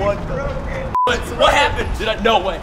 What? What, happened? Did I? No way.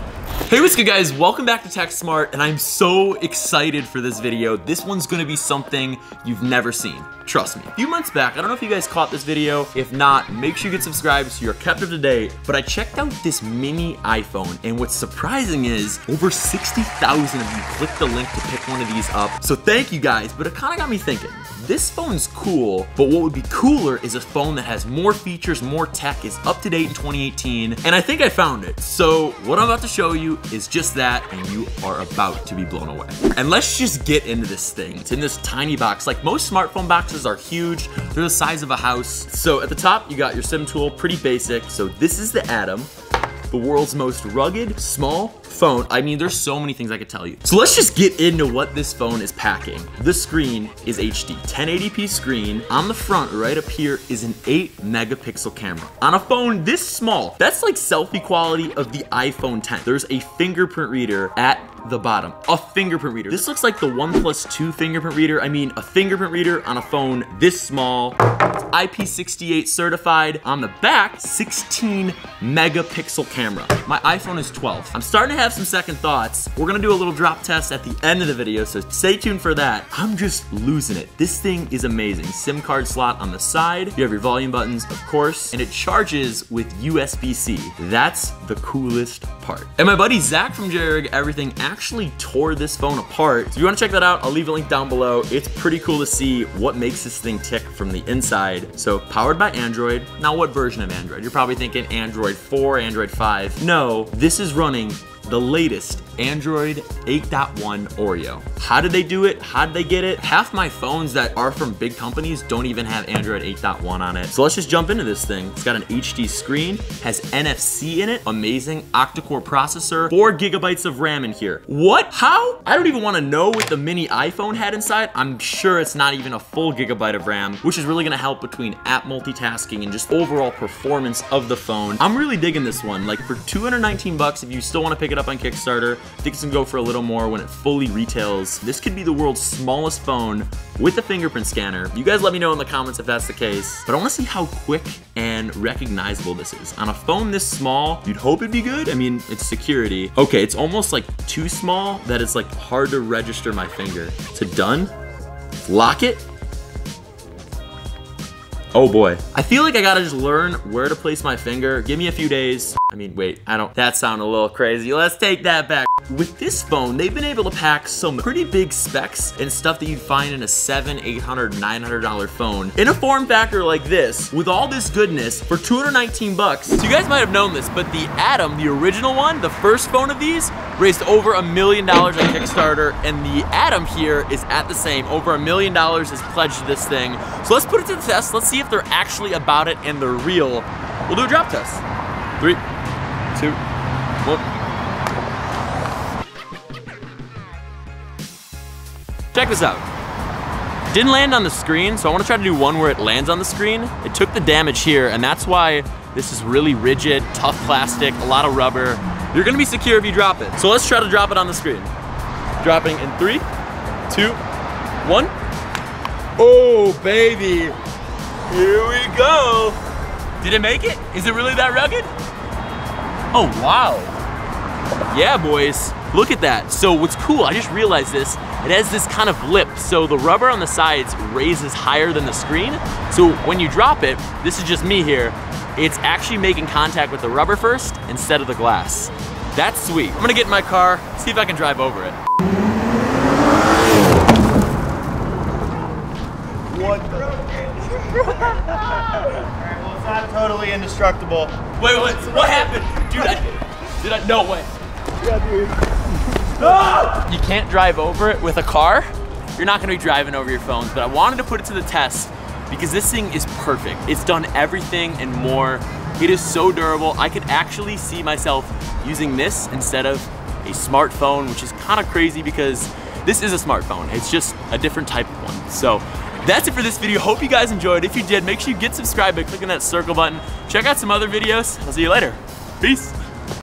Hey, what's good guys? Welcome back to TechSmartt, and I'm so excited for this video. This one's gonna be something you've never seen. Trust me. A few months back, I don't know if you guys caught this video. If not, make sure you get subscribed so you're kept up to date. But I checked out this mini iPhone, and what's surprising is over 60,000 of you clicked the link to pick one of these up. So thank you guys, but it kind of got me thinking. This phone's cool, but what would be cooler is a phone that has more features, more tech, is up to date in 2018, and I think I found it. So what I'm about to show you is just that, and you are about to be blown away. And let's just get into this thing. It's in this tiny box. Like most smartphone boxes are huge. They're the size of a house. So at the top, you got your SIM tool, pretty basic. So this is the Atom the world's most rugged, small phone. I mean, there's so many things I could tell you. So let's just get into what this phone is packing. The screen is HD, 1080p screen. On the front, right up here, is an 8 megapixel camera. On a phone this small, that's like selfie quality of the iPhone 10. There's a fingerprint reader at the bottom. A fingerprint reader. This looks like the OnePlus 2 fingerprint reader. I mean, a fingerprint reader on a phone this small. It's IP68 certified. On the back, 16 megapixel camera. My iPhone is 12. I'm starting to have some second thoughts. We're gonna do a little drop test at the end of the video, so stay tuned for that. I'm just losing it. This thing is amazing. SIM card slot on the side. You have your volume buttons, of course, and it charges with USB-C. That's the coolest part. And my buddy Zach from JerryRigEverything actually tore this phone apart. So if you wanna check that out, I'll leave a link down below. It's pretty cool to see what makes this thing tick from the inside. So powered by Android. Now what version of Android? You're probably thinking Android 4, Android 5. No, this is running the latest Android 8.1 Oreo. How did they do it? How did they get it? Half my phones that are from big companies don't even have Android 8.1 on it. So let's just jump into this thing. It's got an HD screen, has NFC in it, amazing octa-core processor, four gigabytes of RAM in here. What? How? I don't even wanna know what the mini iPhone had inside. I'm sure it's not even a full gigabyte of RAM, which is really gonna help between app multitasking and just overall performance of the phone. I'm really digging this one. Like for 219 bucks, if you still wanna pick it up on Kickstarter, I think it's gonna go for a little more when it fully retails. This could be the world's smallest phone with a fingerprint scanner. You guys let me know in the comments if that's the case. But I wanna see how quick and recognizable this is. On a phone this small, you'd hope it'd be good. I mean, it's security. Okay, it's almost like too small that it's like hard to register my finger. To done? Lock it. Oh boy. I feel like I gotta just learn where to place my finger. Give me a few days. I mean, wait, I don't, that sounded a little crazy. Let's take that back. With this phone, they've been able to pack some pretty big specs and stuff that you'd find in a seven, eight hundred, nine hundred dollar phone in a form factor like this with all this goodness for 219 bucks. So you guys might have known this, but the Atom, the original one, the first phone of these, raised over a million dollars on Kickstarter, and the Atom here is at the same. Over a million dollars is pledged to this thing. So let's put it to the test. Let's see if they're actually about it and they're real. We'll do a drop test. Three, two, one. Check this out. Didn't land on the screen, so I wanna try to do one where it lands on the screen. It took the damage here, and that's why this is really rigid, tough plastic, a lot of rubber. You're gonna be secure if you drop it. So let's try to drop it on the screen. Dropping in three, two, one. Oh, baby. Here we go. Did it make it? Is it really that rugged? Oh, wow. Yeah, boys. Look at that. So what's cool, I just realized this, it has this kind of lip. So the rubber on the sides raises higher than the screen. So when you drop it, this is just me here, it's actually making contact with the rubber first instead of the glass. That's sweet. I'm gonna get in my car, see if I can drive over it. What the? Alright, well, it's not totally indestructible. Wait, what, what happened? Dude, I, did I, no way. Yeah, dude. You can't drive over it with a car. You're not gonna be driving over your phones, but I wanted to put it to the test because this thing is perfect. It's done everything and more. It is so durable. I could actually see myself using this instead of a smartphone, which is kind of crazy because this is a smartphone. It's just a different type of one. So that's it for this video. Hope you guys enjoyed. If you did, make sure you get subscribed by clicking that circle button. Check out some other videos. I'll see you later. Peace.